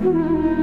Mm-hmm.